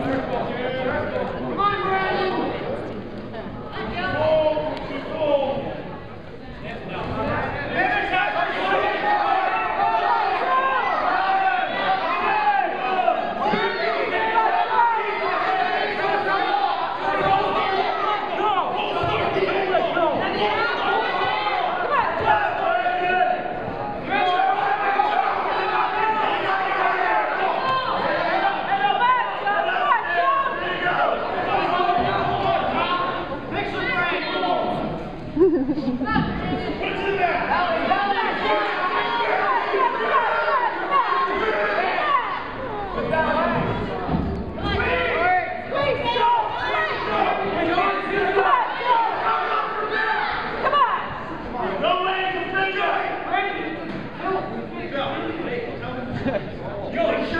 Ball. Go.